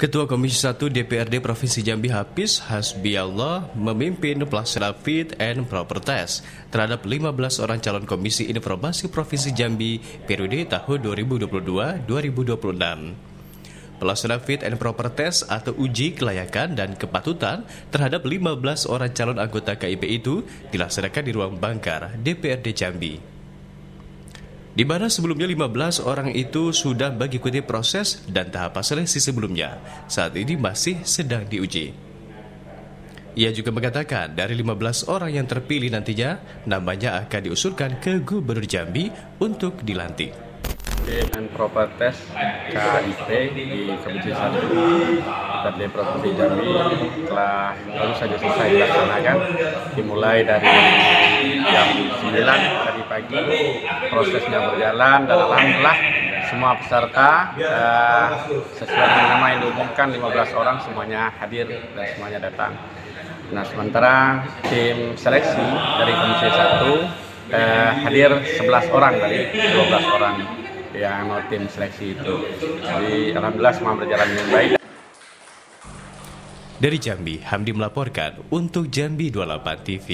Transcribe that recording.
Ketua Komisi 1 DPRD Provinsi Jambi Hafiz Hasbi Allah memimpin pelaksana fit and proper test terhadap 15 orang calon Komisi Informasi Provinsi Jambi periode tahun 2022-2026. Pelaksana fit and proper test atau uji kelayakan dan kepatutan terhadap 15 orang calon anggota KIP itu dilaksanakan di ruang bangkar DPRD Jambi di mana sebelumnya 15 orang itu sudah mengikuti proses dan tahapan seleksi sebelumnya. Saat ini masih sedang diuji. Ia juga mengatakan dari 15 orang yang terpilih nantinya, namanya akan diusulkan ke Gubernur Jambi untuk dilantik. dan proper test KIP di Komisi 1 DPRD Provinsi Jambi telah baru saja selesai dilaksanakan dimulai dari jam 9 pagi prosesnya berjalan dan alhamdulillah semua peserta eh, sesuai dengan nama yang diumumkan 15 orang semuanya hadir dan semuanya datang. Nah sementara tim seleksi dari Komisi 1 eh, hadir 11 orang dari 12 orang yang mau tim seleksi itu. Jadi alhamdulillah semua berjalan dengan baik. Dari Jambi, Hamdi melaporkan untuk Jambi 28 TV.